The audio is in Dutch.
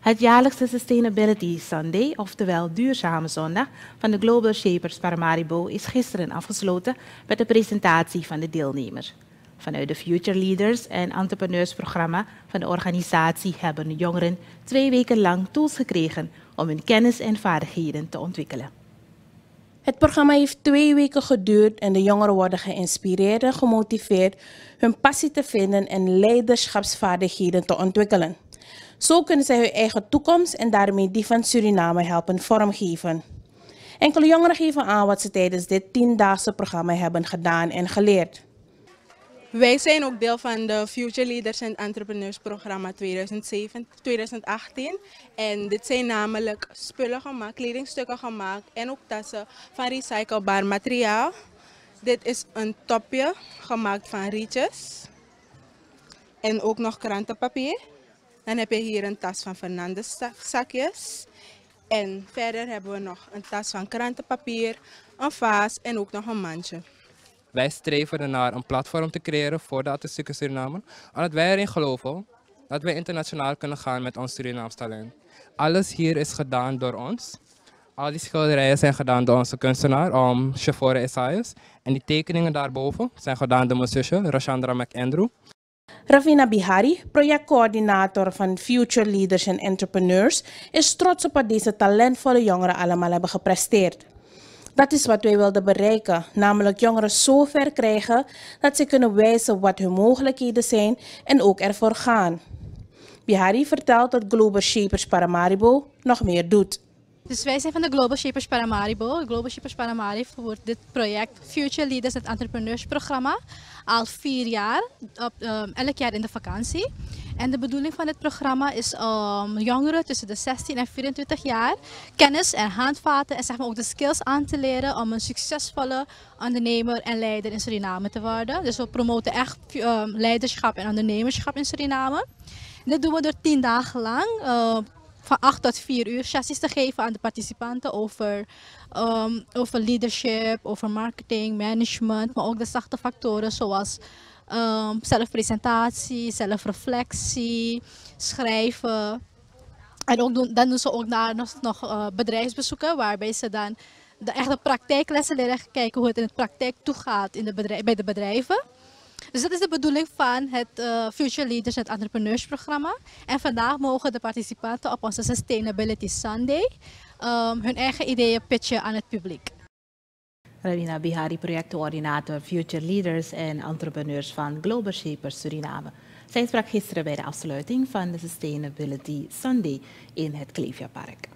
Het jaarlijkse Sustainability Sunday, oftewel Duurzame Zondag, van de Global Shapers Paramaribo is gisteren afgesloten met de presentatie van de deelnemers. Vanuit de Future Leaders en Entrepreneurs programma van de organisatie hebben jongeren twee weken lang tools gekregen om hun kennis en vaardigheden te ontwikkelen. Het programma heeft twee weken geduurd en de jongeren worden geïnspireerd en gemotiveerd hun passie te vinden en leiderschapsvaardigheden te ontwikkelen. Zo kunnen zij hun eigen toekomst en daarmee die van Suriname helpen vormgeven. Enkele jongeren geven aan wat ze tijdens dit tiendaagse programma hebben gedaan en geleerd. Wij zijn ook deel van de Future Leaders and Entrepreneurs programma 2018. En dit zijn namelijk spullen gemaakt, kledingstukken gemaakt en ook tassen van recyclebaar materiaal. Dit is een topje gemaakt van rietjes. En ook nog krantenpapier. Dan heb je hier een tas van Fernandes zakjes. En verder hebben we nog een tas van krantenpapier, een vaas en ook nog een mandje. Wij streven ernaar een platform te creëren voor de artistieke Suriname. Omdat wij erin geloven dat wij internationaal kunnen gaan met ons Surinaams talent. Alles hier is gedaan door ons. Al die schilderijen zijn gedaan door onze kunstenaar, um, Shafore Esaias. En die tekeningen daarboven zijn gedaan door mijn zusje, Rashandra McAndrew. Ravina Bihari, projectcoördinator van Future Leaders and Entrepreneurs, is trots op wat deze talentvolle jongeren allemaal hebben gepresteerd. Dat is wat wij wilden bereiken, namelijk jongeren zo ver krijgen dat ze kunnen wijzen wat hun mogelijkheden zijn en ook ervoor gaan. Bihari vertelt dat Global Shapers Paramaribo nog meer doet. Dus wij zijn van de Global Shapers Paramaribo. Global Shapers Paramaribo wordt dit project Future Leaders and Entrepreneurs programma al vier jaar, op, um, elk jaar in de vakantie. En de bedoeling van dit programma is om jongeren tussen de 16 en 24 jaar kennis en handvaten en zeg maar ook de skills aan te leren om een succesvolle ondernemer en leider in Suriname te worden. Dus we promoten echt um, leiderschap en ondernemerschap in Suriname. dit doen we door tien dagen lang. Uh, van 8 tot 4 uur sessies te geven aan de participanten over, um, over leadership, over marketing, management, maar ook de zachte factoren zoals um, zelfpresentatie, zelfreflectie, schrijven. En ook dan doen ze ook nog, nog uh, bedrijfsbezoeken waarbij ze dan de echte praktijklessen leren kijken hoe het in de praktijk toegaat in de bij de bedrijven. Dus dat is de bedoeling van het uh, Future Leaders and Entrepreneurs programma. En vandaag mogen de participanten op onze Sustainability Sunday um, hun eigen ideeën pitchen aan het publiek. Ravina Bihari, projectcoördinator Future Leaders en Entrepreneurs van Global Shapers Suriname. Zij sprak gisteren bij de afsluiting van de Sustainability Sunday in het Park.